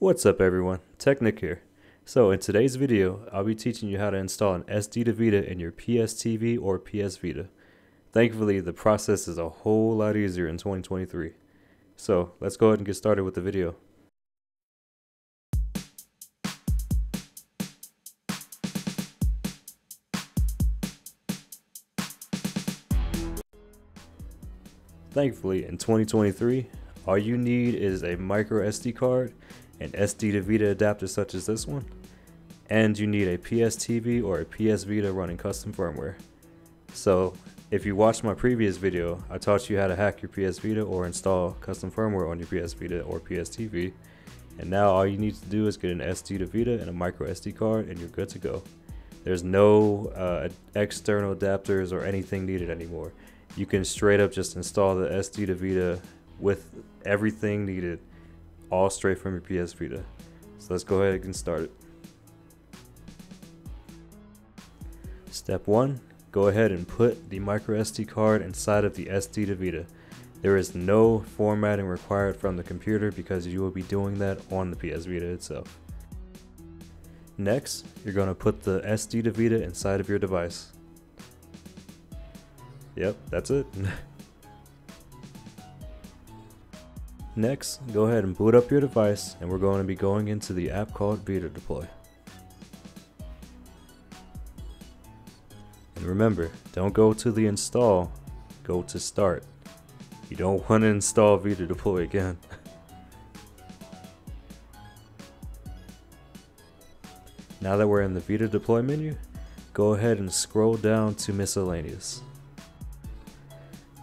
What's up everyone, Tech Nic here. So in today's video, I'll be teaching you how to install an SD2VITA in your PS TV or PS Vita. Thankfully, the process is a whole lot easier in 2023. So let's go ahead and get started with the video. Thankfully, in 2023, all you need is a micro SD card, an SD2VITA adapter such as this one, and you need a PS TV or a PS Vita running custom firmware. So, if you watched my previous video, I taught you how to hack your PS Vita or install custom firmware on your PS Vita or PS TV. And now all you need to do is get an SD2VITA and a micro SD card and you're good to go. There's no uh, external adapters or anything needed anymore you can straight up just install the SD2VITA with everything needed, all straight from your PS Vita. So let's go ahead and get started. Step one, go ahead and put the micro SD card inside of the SD2VITA. There is no formatting required from the computer because you will be doing that on the PS Vita itself. Next, you're going to put the SD2VITA inside of your device. Yep, that's it. Next, go ahead and boot up your device and we're going to be going into the app called Vita Deploy. And remember, don't go to the install, go to start. You don't want to install Vita Deploy again. now that we're in the Vita Deploy menu, go ahead and scroll down to miscellaneous.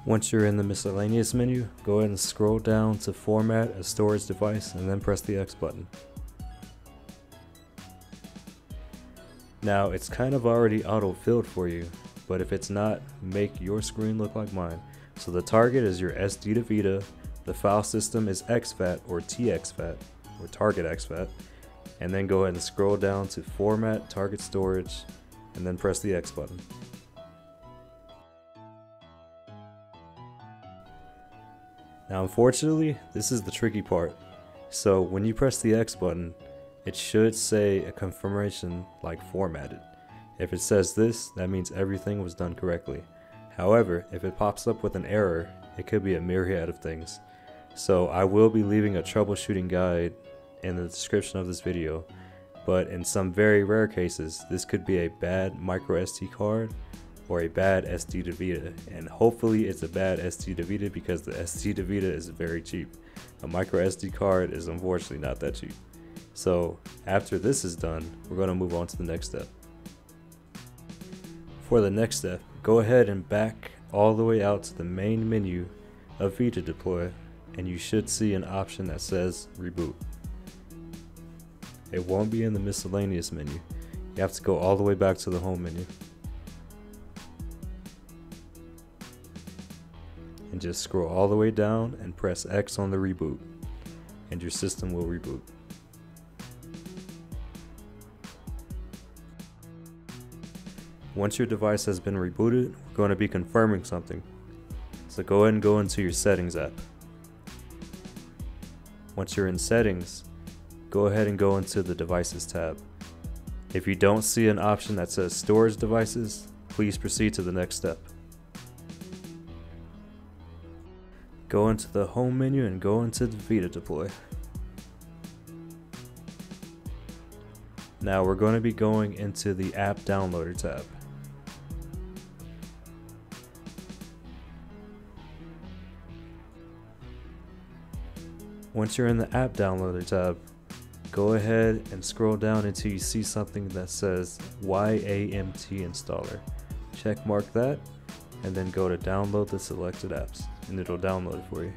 Once you're in the miscellaneous menu, go ahead and scroll down to format a storage device and then press the X button. Now it's kind of already auto-filled for you, but if it's not, make your screen look like mine. So the target is your SD2VITA, the file system is exFAT or TXFAT or target exFAT, and then go ahead and scroll down to format target storage and then press the X button. Now unfortunately, this is the tricky part. So when you press the X button, it should say a confirmation like formatted. If it says this, that means everything was done correctly. However, if it pops up with an error, it could be a myriad of things. So I will be leaving a troubleshooting guide in the description of this video, but in some very rare cases, this could be a bad micro SD card or a bad SD2VITA. And hopefully it's a bad SD2VITA because the SD2VITA is very cheap. A micro SD card is unfortunately not that cheap. So after this is done, we're going to move on to the next step. For the next step, go ahead and back all the way out to the main menu of Vita Deploy and you should see an option that says reboot. It won't be in the miscellaneous menu. You have to go all the way back to the home menu. And just scroll all the way down and press X on the reboot and your system will reboot. Once your device has been rebooted, we're going to be confirming something. So go ahead and go into your settings app. Once you're in settings, go ahead and go into the devices tab. If you don't see an option that says storage devices, please proceed to the next step. Go into the home menu and go into the Vita Deploy. Now we're going to be going into the app downloader tab. Once you're in the app downloader tab, go ahead and scroll down until you see something that says YAMT installer. Check mark that and then go to download the selected apps and it'll download it for you.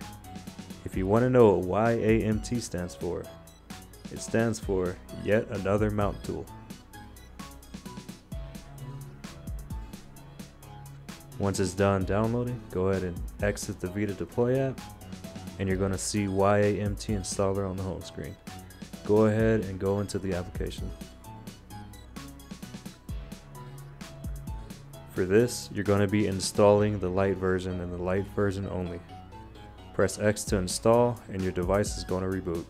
If you want to know what YAMT stands for, it stands for Yet Another Mount Tool. Once it's done downloading, go ahead and exit the Vita Deploy app and you're going to see YAMT installer on the home screen. Go ahead and go into the application. For this, you're going to be installing the light version and the light version only. Press X to install and your device is going to reboot.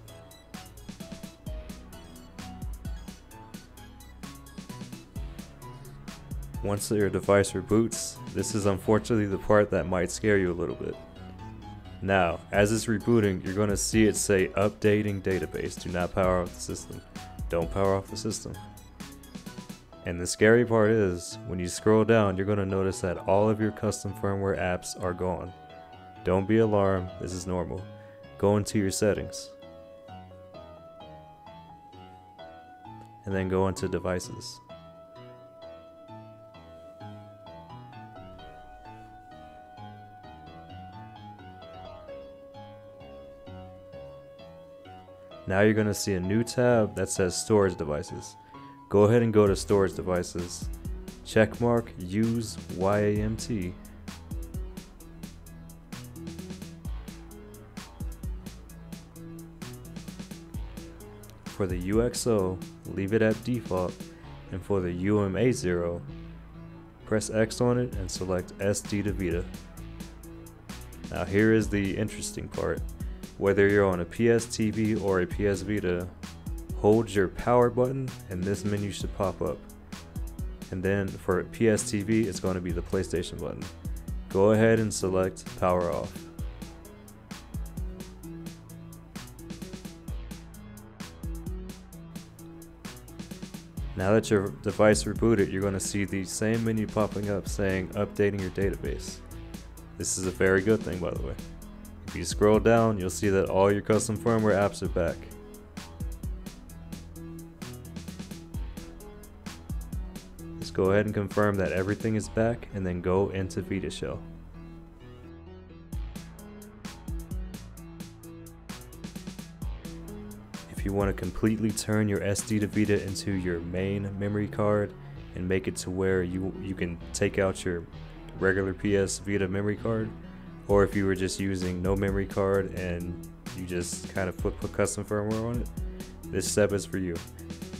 Once your device reboots, this is unfortunately the part that might scare you a little bit. Now, as it's rebooting, you're going to see it say updating database, do not power off the system. Don't power off the system. And the scary part is, when you scroll down, you're going to notice that all of your custom firmware apps are gone. Don't be alarmed, this is normal. Go into your settings. And then go into devices. Now you're going to see a new tab that says storage devices. Go ahead and go to storage devices. Checkmark use YAMT. For the UX0, leave it at default, and for the UMA0, press X on it and select SD2VITA. Now here is the interesting part. Whether you're on a PS TV or a PS Vita, hold your power button and this menu should pop up. And then for PS TV, it's going to be the PlayStation button. Go ahead and select power off. Now that your device rebooted, you're going to see the same menu popping up saying updating your database. This is a very good thing by the way. If you scroll down, you'll see that all your custom firmware apps are back. Go ahead and confirm that everything is back and then go into VitaShell. If you want to completely turn your SD2VITA into your main memory card and make it to where you, you can take out your regular PS Vita memory card, or if you were just using no memory card and you just kind of put, put custom firmware on it, this step is for you.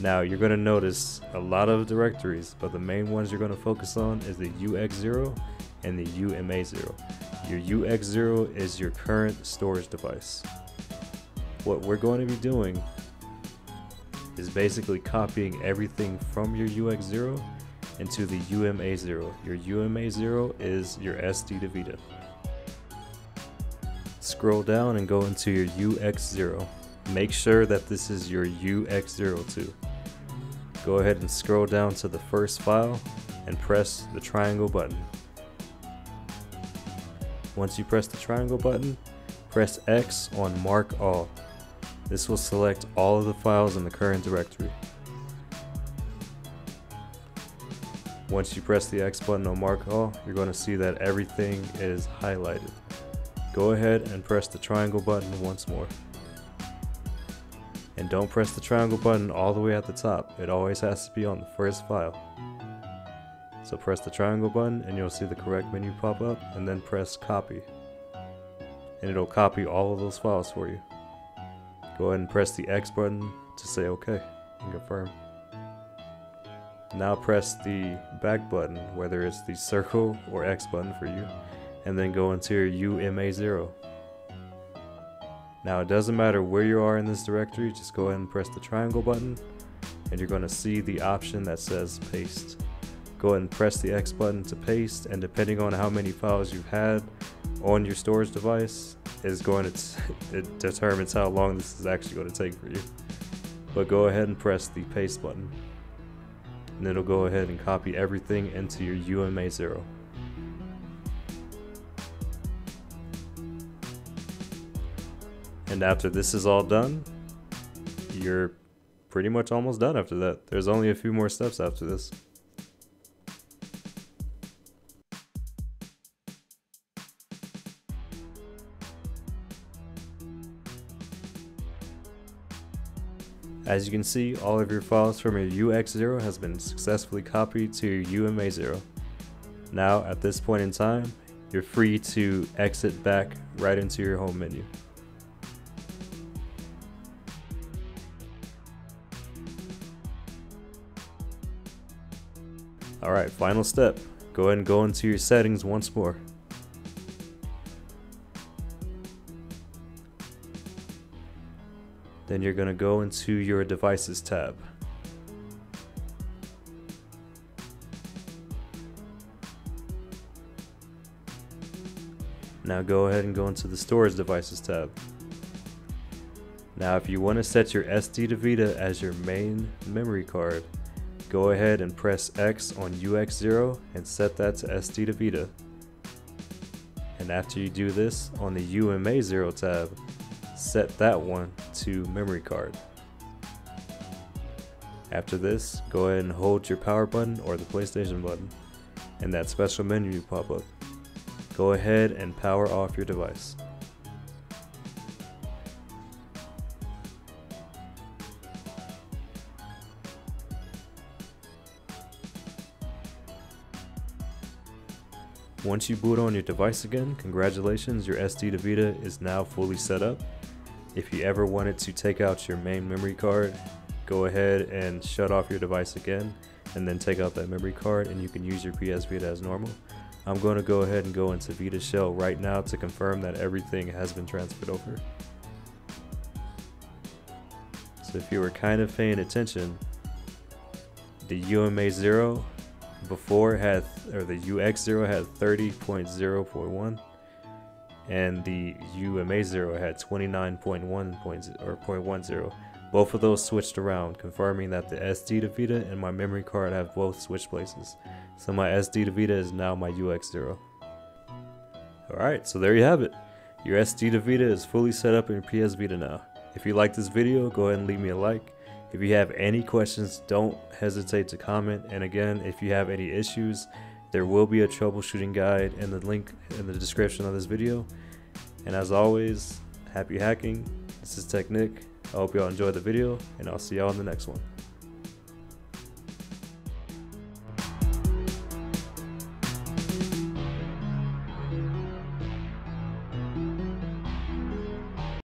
Now you're going to notice a lot of directories, but the main ones you're going to focus on is the UX0 and the UMA0. Your UX0 is your current storage device. What we're going to be doing is basically copying everything from your UX0 into the UMA0. Your UMA0 is your SD2VITA. Scroll down and go into your UX0. Make sure that this is your UX02. Go ahead and scroll down to the first file and press the triangle button. Once you press the triangle button, press X on Mark All. This will select all of the files in the current directory. Once you press the X button on Mark All, you're going to see that everything is highlighted. Go ahead and press the triangle button once more. And don't press the triangle button all the way at the top. It always has to be on the first file. So press the triangle button and you'll see the correct menu pop up and then press copy. And it'll copy all of those files for you. Go ahead and press the X button to say OK and confirm. Now press the back button, whether it's the circle or X button for you, and then go into your UMA0. Now it doesn't matter where you are in this directory, just go ahead and press the triangle button and you're going to see the option that says paste. Go ahead and press the X button to paste and depending on how many files you've had on your storage device is going to, it determines how long this is actually going to take for you. But go ahead and press the paste button and it'll go ahead and copy everything into your UMA0. And after this is all done, you're pretty much almost done after that. There's only a few more steps after this. As you can see, all of your files from your UX0 has been successfully copied to your UMA0. Now, at this point in time, you're free to exit back right into your home menu. Alright, final step. Go ahead and go into your settings once more. Then you're going to go into your devices tab. Now go ahead and go into the storage devices tab. Now if you want to set your SD2VITA as your main memory card, go ahead and press X on UX0 and set that to SD2VITA. And after you do this, on the UMA0 tab, set that one to memory card. After this, go ahead and hold your power button or the PlayStation button, and that special menu pop up. Go ahead and power off your device. Once you boot on your device again, congratulations, your SD2VITA is now fully set up. If you ever wanted to take out your main memory card, go ahead and shut off your device again and then take out that memory card and you can use your PS Vita as normal. I'm going to go ahead and go into VitaShell right now to confirm that everything has been transferred over. So if you were kind of paying attention, the UMA0 before had or the UX0 had 30.0.1 and the UMA0 had 29.1 or 0.10. Both of those switched around, confirming that the SD2VITA and my memory card have both switched places. So my SD2VITA is now my UX0. Alright, so there you have it. Your SD2VITA is fully set up in PS Vita now. If you like this video, go ahead and leave me a like. If you have any questions, don't hesitate to comment. And again, if you have any issues, there will be a troubleshooting guide in the link in the description of this video. And as always, happy hacking. This is Tech Nic. I hope y'all enjoyed the video, and I'll see y'all in the next one.